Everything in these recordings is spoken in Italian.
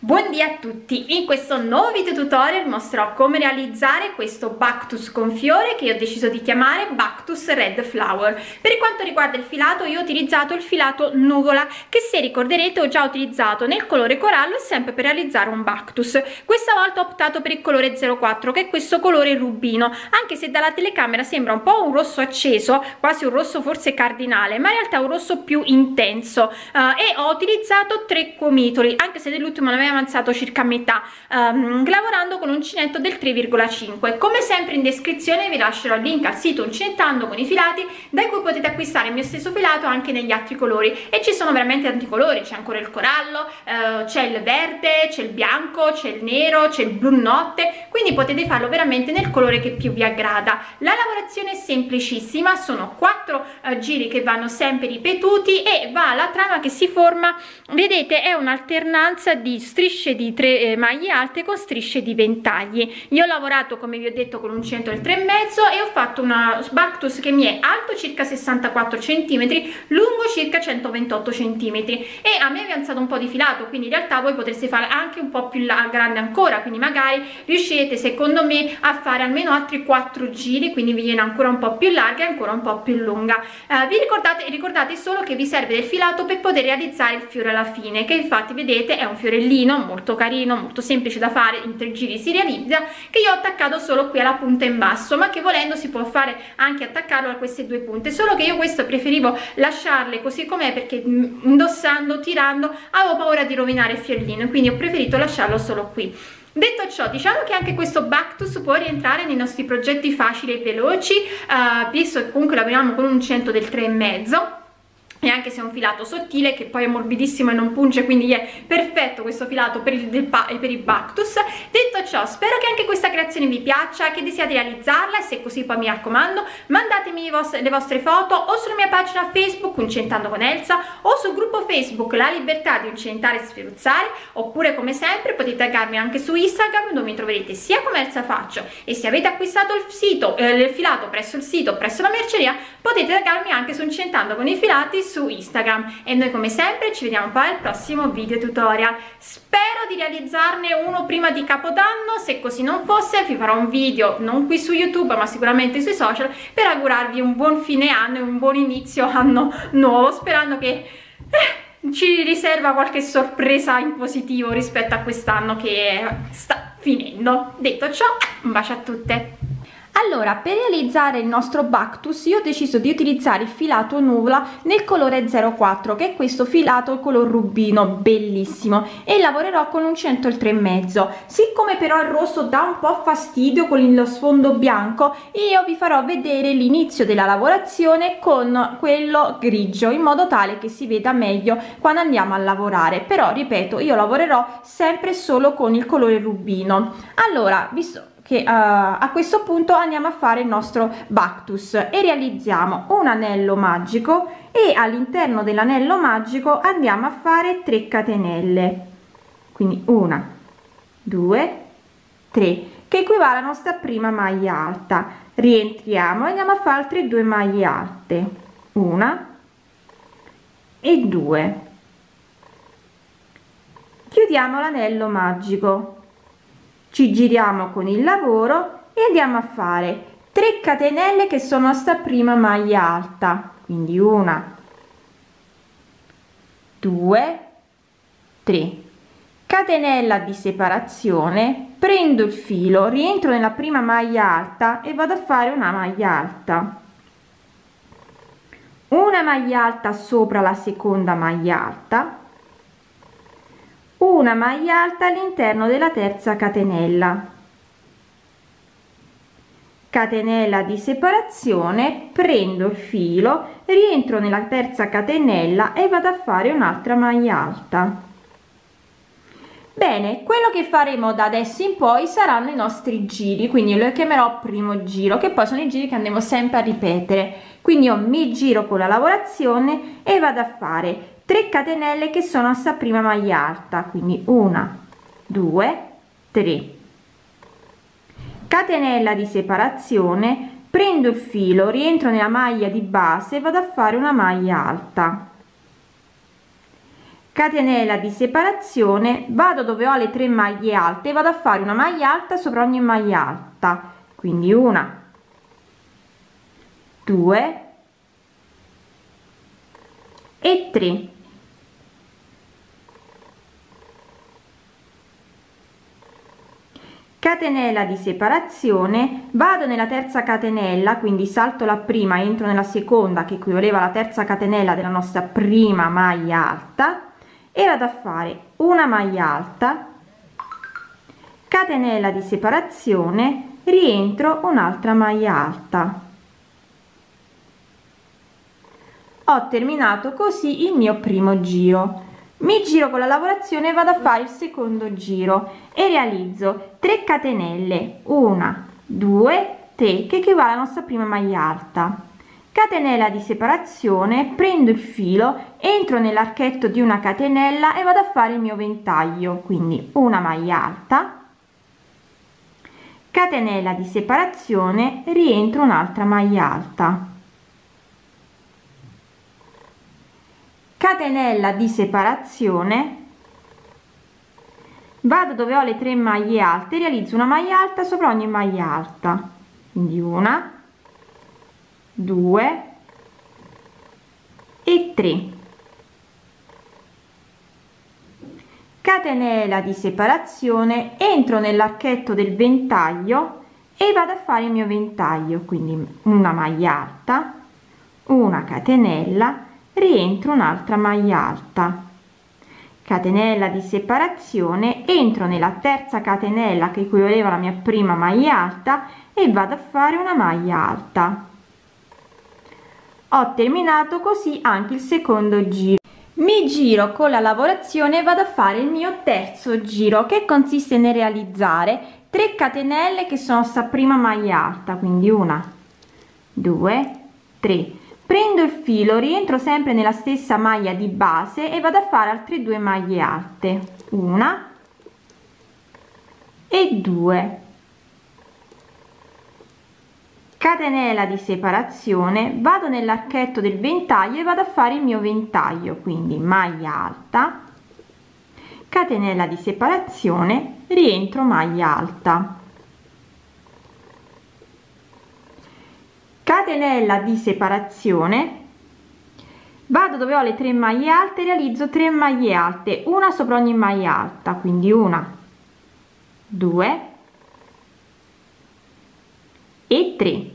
Buondì a tutti! In questo nuovo video tutorial mostrerò come realizzare questo Bactus con fiore che io ho deciso di chiamare Bactus Red Flower. Per quanto riguarda il filato io ho utilizzato il filato nuvola che se ricorderete ho già utilizzato nel colore corallo sempre per realizzare un Bactus. Questa volta ho optato per il colore 04 che è questo colore rubino anche se dalla telecamera sembra un po' un rosso acceso, quasi un rosso forse cardinale ma in realtà un rosso più intenso uh, e ho utilizzato tre comitoli anche se dell'ultimo non aveva avanzato circa metà um, lavorando con uncinetto del 3,5 come sempre in descrizione vi lascerò il link al sito uncinettando con i filati da cui potete acquistare il mio stesso filato anche negli altri colori. E ci sono veramente tanti colori c'è ancora il corallo uh, c'è il verde c'è il bianco c'è il nero c'è il blu notte quindi potete farlo veramente nel colore che più vi aggrada. La lavorazione è semplicissima sono quattro uh, giri che vanno sempre ripetuti e va la trama che si forma vedete è un'alternanza di strisce di tre eh, maglie alte con strisce di ventagli. Io ho lavorato come vi ho detto con un centro del 3,5 e ho fatto una Bactus che mi è alto circa 64 cm lungo circa 128 cm e a me è avanzato un po' di filato quindi in realtà voi potreste fare anche un po' più grande ancora quindi magari riuscite secondo me a fare almeno altri 4 giri quindi vi viene ancora un po' più larga e ancora un po' più lunga. Eh, vi ricordate ricordate solo che vi serve del filato per poter realizzare il fiore alla fine che infatti vedete è un fiorellino carino molto carino molto semplice da fare in tre giri si realizza che io ho attaccato solo qui alla punta in basso ma che volendo si può fare anche attaccarlo a queste due punte solo che io questo preferivo lasciarle così com'è perché indossando tirando avevo paura di rovinare il fiorellino quindi ho preferito lasciarlo solo qui. Detto ciò, diciamo che anche questo Bactus può rientrare nei nostri progetti facili e veloci, uh, visto che comunque lavoriamo con un cento del 3,5 e anche se è un filato sottile che poi è morbidissimo e non punge quindi è perfetto questo filato per il, per il Bactus. Detto ciò spero che anche questa creazione vi piaccia che desiate realizzarla e se così poi mi raccomando mandatemi vostre, le vostre foto o sulla mia pagina Facebook Uncentando con Elsa o sul gruppo Facebook La Libertà di Uncentare e Sferuzzare oppure come sempre potete taggarmi anche su Instagram dove mi troverete sia come Elsa Faccio e se avete acquistato il sito eh, il filato presso il sito presso la merceria potete taggarmi anche su Uncentando con i filati su Instagram. E noi come sempre ci vediamo poi al prossimo video tutorial. Spero di realizzarne uno prima di Capodanno se così non fosse vi farò un video non qui su YouTube ma sicuramente sui social per augurarvi un buon fine anno e un buon inizio anno nuovo sperando che eh, ci riserva qualche sorpresa in positivo rispetto a quest'anno che sta finendo. Detto ciò un bacio a tutte allora, per realizzare il nostro Bactus io ho deciso di utilizzare il filato nuvola nel colore 04, che è questo filato color rubino, bellissimo, e lavorerò con un 100 il 3,5. Siccome però il rosso dà un po' fastidio con lo sfondo bianco, io vi farò vedere l'inizio della lavorazione con quello grigio, in modo tale che si veda meglio quando andiamo a lavorare. Però, ripeto, io lavorerò sempre solo con il colore rubino. Allora, visto che uh, a questo punto andiamo a fare il nostro Bactus e realizziamo un anello magico e all'interno dell'anello magico andiamo a fare 3 catenelle. Quindi una due tre che equivale alla nostra prima maglia alta. Rientriamo e andiamo a fare altre due maglie alte. Una e due. Chiudiamo l'anello magico ci giriamo con il lavoro e andiamo a fare 3 catenelle che sono sta prima maglia alta quindi una due tre. Catenella di separazione prendo il filo rientro nella prima maglia alta e vado a fare una maglia alta. Una maglia alta sopra la seconda maglia alta una maglia alta all'interno della terza catenella. Catenella di separazione prendo il filo rientro nella terza catenella e vado a fare un'altra maglia alta. Bene quello che faremo da adesso in poi saranno i nostri giri quindi lo chiamerò primo giro che poi sono i giri che andremo sempre a ripetere. Quindi io mi giro con la lavorazione e vado a fare 3 catenelle che sono a sta prima maglia alta quindi una due tre. Catenella di separazione prendo il filo rientro nella maglia di base e vado a fare una maglia alta. Catenella di separazione vado dove ho le tre maglie alte vado a fare una maglia alta sopra ogni maglia alta quindi una due e tre catenella di separazione vado nella terza catenella quindi salto la prima entro nella seconda che equivaleva alla terza catenella della nostra prima maglia alta e vado a fare una maglia alta catenella di separazione rientro un'altra maglia alta. Ho terminato così il mio primo giro mi giro con la lavorazione vado a fare il secondo giro e realizzo 3 catenelle. 1 2 3 che equivale alla nostra prima maglia alta. Catenella di separazione prendo il filo entro nell'archetto di una catenella e vado a fare il mio ventaglio quindi una maglia alta. Catenella di separazione rientro un'altra maglia alta catenella di separazione. Vado dove ho le tre maglie alte realizzo una maglia alta sopra ogni maglia alta. Quindi una due e tre. Catenella di separazione entro nell'archetto del ventaglio e vado a fare il mio ventaglio quindi una maglia alta una catenella rientro un'altra maglia alta. Catenella di separazione entro nella terza catenella che equivaleva alla mia prima maglia alta e vado a fare una maglia alta. Ho terminato così anche il secondo giro. Mi giro con la lavorazione e vado a fare il mio terzo giro che consiste nel realizzare 3 catenelle che sono sta prima maglia alta quindi una due tre prendo il filo rientro sempre nella stessa maglia di base e vado a fare altre due maglie alte. Una e due. Catenella di separazione vado nell'archetto del ventaglio e vado a fare il mio ventaglio quindi maglia alta. Catenella di separazione rientro maglia alta catenella di separazione vado dove ho le tre maglie alte realizzo 3 maglie alte una sopra ogni maglia alta quindi una due e 3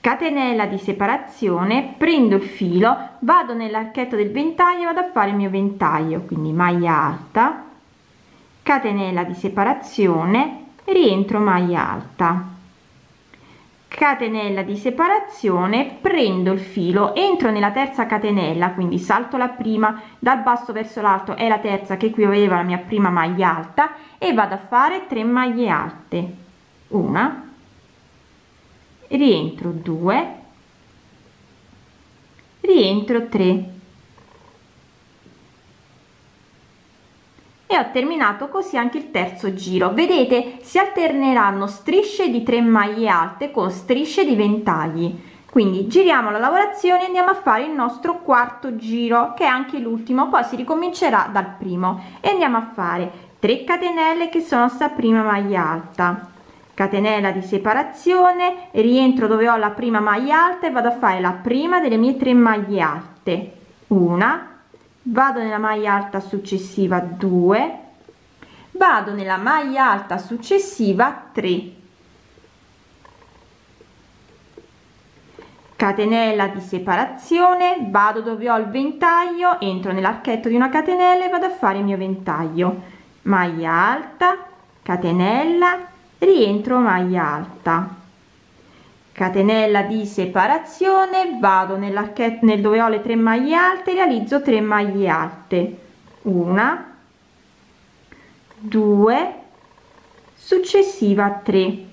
catenella di separazione prendo il filo vado nell'archetto del ventaglio e vado a fare il mio ventaglio quindi maglia alta catenella di separazione rientro maglia alta catenella di separazione prendo il filo entro nella terza catenella quindi salto la prima dal basso verso l'alto è la terza che equivaleva alla mia prima maglia alta e vado a fare 3 maglie alte. Una rientro 2 rientro 3 e ho terminato così anche il terzo giro. Vedete si alterneranno strisce di 3 maglie alte con strisce di ventagli. Quindi giriamo la lavorazione e andiamo a fare il nostro quarto giro che è anche l'ultimo poi si ricomincerà dal primo. E andiamo a fare 3 catenelle che sono sta prima maglia alta. Catenella di separazione rientro dove ho la prima maglia alta e vado a fare la prima delle mie tre maglie alte. Una vado nella maglia alta successiva 2 vado nella maglia alta successiva 3 catenella di separazione vado dove ho il ventaglio entro nell'archetto di una catenella e vado a fare il mio ventaglio. Maglia alta catenella rientro maglia alta catenella di separazione vado nell'archetto nel dove ho le tre maglie alte realizzo 3 maglie alte. Una due successiva 3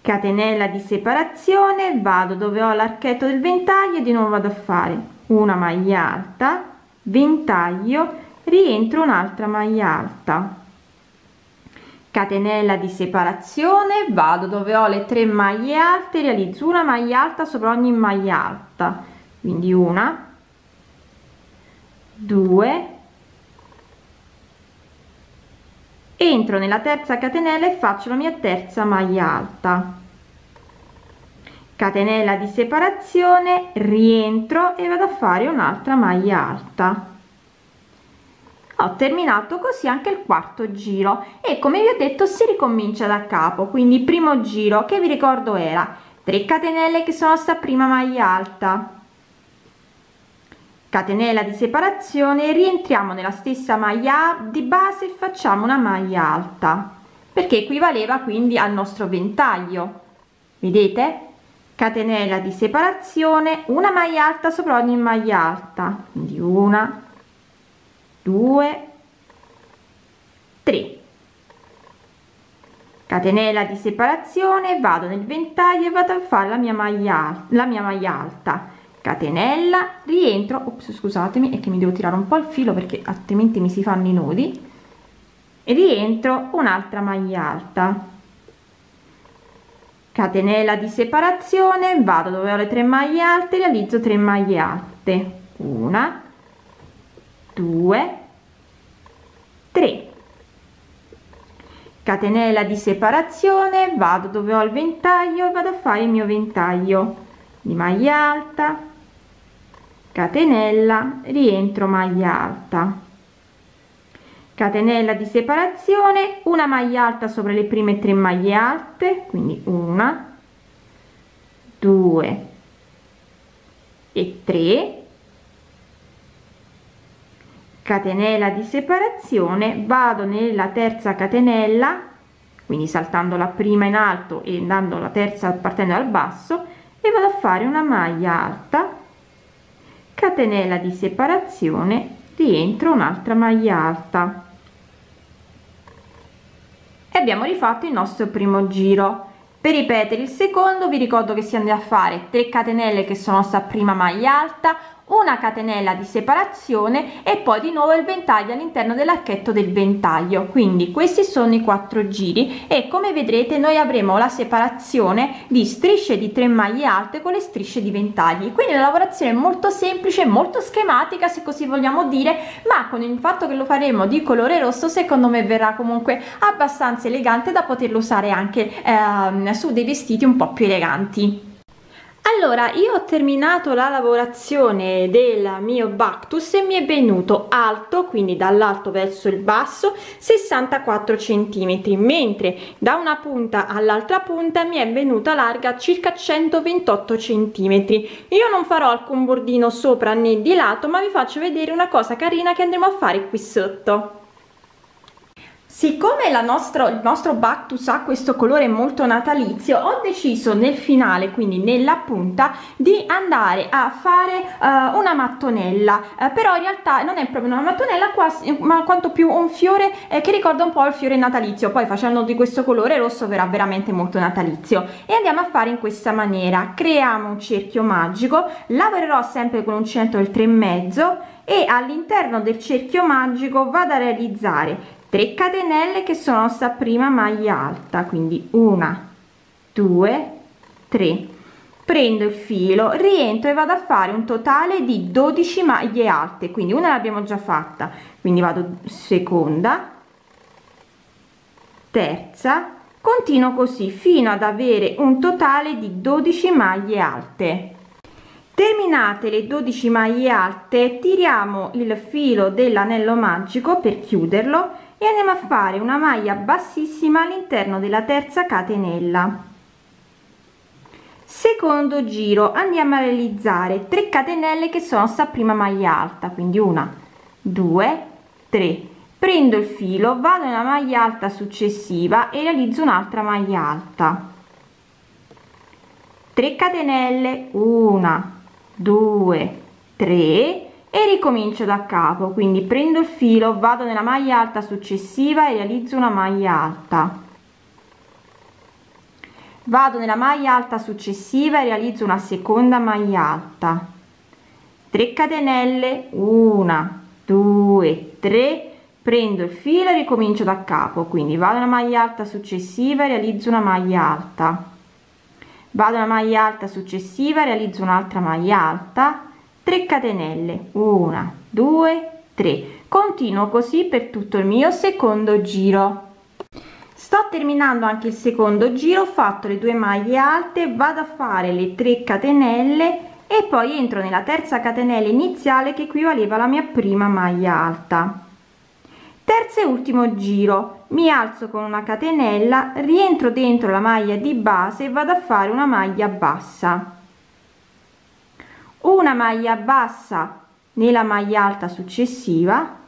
catenella di separazione vado dove ho l'archetto del ventaglio e di nuovo vado a fare una maglia alta ventaglio rientro un'altra maglia alta catenella di separazione vado dove ho le tre maglie alte realizzo una maglia alta sopra ogni maglia alta. Quindi una due entro nella terza catenella e faccio la mia terza maglia alta. Catenella di separazione rientro e vado a fare un'altra maglia alta ho terminato così anche il quarto giro e come vi ho detto si ricomincia da capo. Quindi primo giro che vi ricordo era 3 catenelle che sono sta prima maglia alta. Catenella di separazione rientriamo nella stessa maglia di base e facciamo una maglia alta perché equivaleva quindi al nostro ventaglio. Vedete? Catenella di separazione una maglia alta sopra ogni maglia alta. Quindi una 2 3 catenella di separazione vado nel ventaglio e vado a fare la mia maglia la mia maglia alta. Catenella rientro ops, scusatemi è che mi devo tirare un po' il filo perché altrimenti mi si fanno i nodi. Rientro un'altra maglia alta. Catenella di separazione vado dove ho le tre maglie alte realizzo 3 maglie alte. Una 2 3 catenella di separazione vado dove ho il ventaglio e vado a fare il mio ventaglio. Di maglia alta catenella rientro maglia alta. Catenella di separazione una maglia alta sopra le prime tre maglie alte quindi una due e 3 catenella di separazione vado nella terza catenella quindi saltando la prima in alto e andando la terza partendo dal basso e vado a fare una maglia alta catenella di separazione rientro un'altra maglia alta. E abbiamo rifatto il nostro primo giro. Per ripetere il secondo vi ricordo che si andrà a fare 3 catenelle che sono sta prima maglia alta una catenella di separazione e poi di nuovo il ventaglio all'interno dell'archetto del ventaglio. Quindi questi sono i quattro giri e come vedrete noi avremo la separazione di strisce di 3 maglie alte con le strisce di ventagli. Quindi una lavorazione molto semplice molto schematica se così vogliamo dire ma con il fatto che lo faremo di colore rosso secondo me verrà comunque abbastanza elegante da poterlo usare anche eh, su dei vestiti un po più eleganti allora io ho terminato la lavorazione del mio Bactus e mi è venuto alto quindi dall'alto verso il basso 64 centimetri mentre da una punta all'altra punta mi è venuta larga circa 128 centimetri. Io non farò alcun bordino sopra né di lato ma vi faccio vedere una cosa carina che andremo a fare qui sotto Siccome nostro, il nostro Bactus ha questo colore molto natalizio, ho deciso nel finale, quindi nella punta, di andare a fare uh, una mattonella, uh, però in realtà non è proprio una mattonella, quasi, ma quanto più un fiore eh, che ricorda un po' il fiore natalizio, poi facendo di questo colore rosso verrà veramente molto natalizio. E andiamo a fare in questa maniera, creiamo un cerchio magico, lavorerò sempre con un centro del 3,5 e all'interno del cerchio magico vado a realizzare 3 catenelle che sono sta prima maglia alta quindi una due tre. Prendo il filo rientro e vado a fare un totale di 12 maglie alte quindi una l'abbiamo già fatta. Quindi vado seconda terza continuo così fino ad avere un totale di 12 maglie alte. Terminate le 12 maglie alte tiriamo il filo dell'anello magico per chiuderlo e andiamo a fare una maglia bassissima all'interno della terza catenella. Secondo giro andiamo a realizzare 3 catenelle che sono sta prima maglia alta quindi una due tre. Prendo il filo vado nella maglia alta successiva e realizzo un'altra maglia alta. 3 catenelle una due tre e ricomincio da capo. Quindi prendo il filo vado nella maglia alta successiva e realizzo una maglia alta. Vado nella maglia alta successiva e realizzo una seconda maglia alta. 3 catenelle 1 2 3 prendo il filo e ricomincio da capo. Quindi vado una maglia alta successiva e realizzo una maglia alta. Vado una maglia alta successiva realizzo un'altra maglia alta 3 catenelle. 1 2 3 continuo così per tutto il mio secondo giro. Sto terminando anche il secondo giro ho fatto le due maglie alte vado a fare le 3 catenelle e poi entro nella terza catenella iniziale che equivaleva alla mia prima maglia alta. Terzo e ultimo giro. Mi alzo con una catenella rientro dentro la maglia di base e vado a fare una maglia bassa una maglia bassa nella maglia alta successiva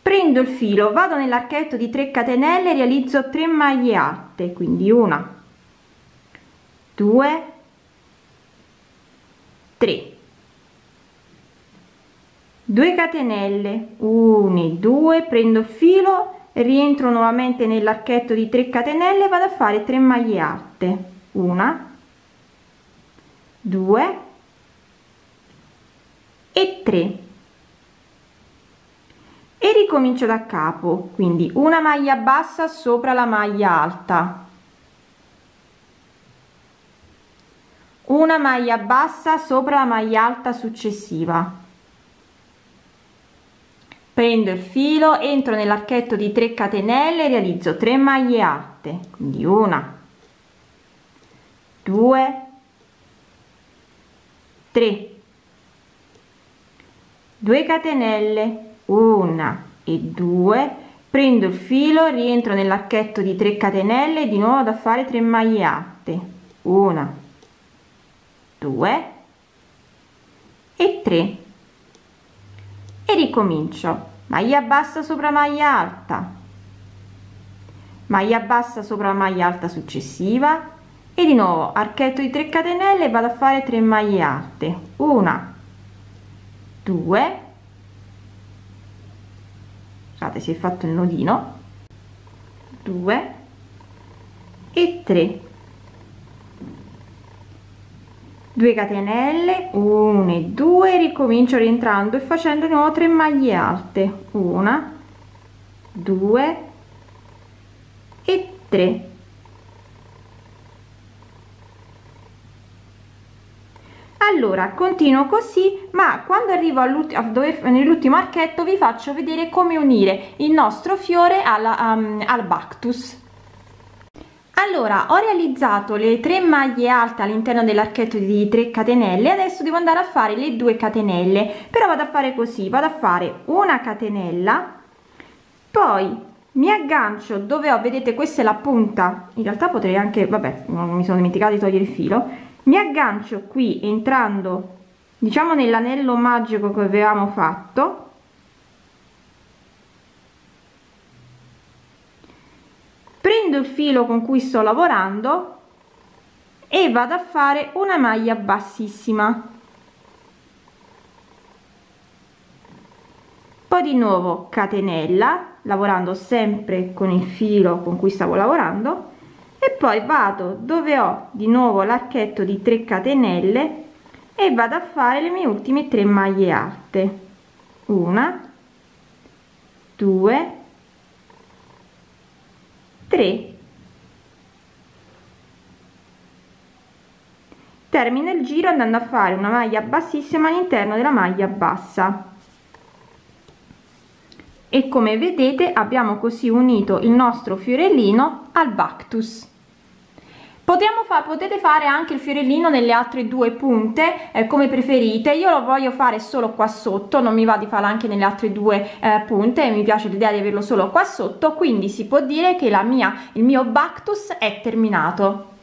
prendo il filo vado nell'archetto di 3 catenelle realizzo 3 maglie alte quindi una 2 3 2 catenelle 1 2 prendo il filo rientro nuovamente nell'archetto di 3 catenelle vado a fare 3 maglie alte una 2 e 3 e ricomincio da capo quindi una maglia bassa sopra la maglia alta. Una maglia bassa sopra la maglia alta successiva. Prendo il filo entro nell'archetto di 3 catenelle realizzo 3 maglie alte quindi una 2 3 2 catenelle 1 e 2 prendo il filo rientro nell'archetto di 3 catenelle di nuovo da fare 3 maglie alte 1 2 e 3 e ricomincio. Maglia bassa sopra maglia alta. Maglia bassa sopra maglia alta successiva. E di nuovo archetto di 3 catenelle vado a fare 3 maglie alte una 2 scusate si è fatto il nodino. 2 e 3 2 catenelle 1 e 2 ricomincio rientrando e facendo di nuovo 3 maglie alte. 1 2 e 3 allora continuo così ma quando arrivo nell'ultimo archetto vi faccio vedere come unire il nostro fiore alla, um, al bactus. Allora ho realizzato le tre maglie alte all'interno dell'archetto di 3 catenelle adesso devo andare a fare le due catenelle però vado a fare così vado a fare una catenella poi mi aggancio dove ho vedete questa è la punta in realtà potrei anche vabbè non mi sono dimenticata di togliere il filo mi aggancio qui entrando diciamo nell'anello magico che avevamo fatto. Prendo il filo con cui sto lavorando e vado a fare una maglia bassissima. Poi di nuovo catenella lavorando sempre con il filo con cui stavo lavorando e poi vado dove ho di nuovo l'archetto di 3 catenelle e vado a fare le mie ultime 3 maglie alte. Una 2 3 termina il giro andando a fare una maglia bassissima all'interno della maglia bassa e come vedete abbiamo così unito il nostro fiorellino al bactus. Fa potete fare anche il fiorellino nelle altre due punte eh, come preferite. Io lo voglio fare solo qua sotto non mi va di farlo anche nelle altre due eh, punte mi piace l'idea di averlo solo qua sotto. Quindi si può dire che mia il mio bactus è terminato